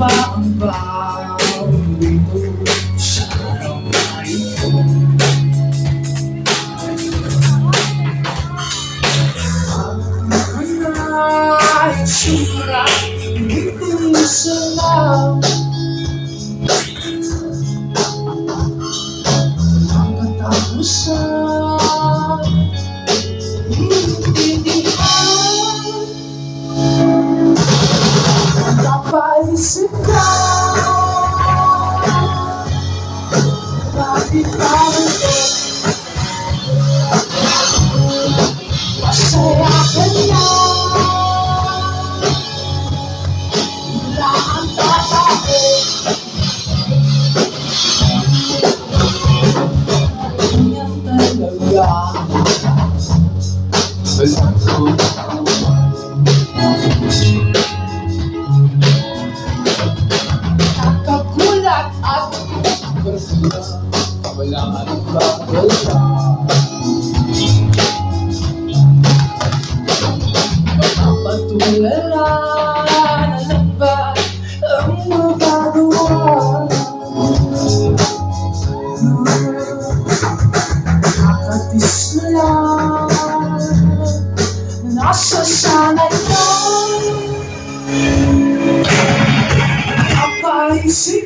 phạm vào vì tôi sao lòng mãi Hãy subscribe không bỏ lỡ những video Pagkakita Wala ka ng bagal Patulala na ba ang magagawa? Nakatis na lang Nasa sanay ko Napaisip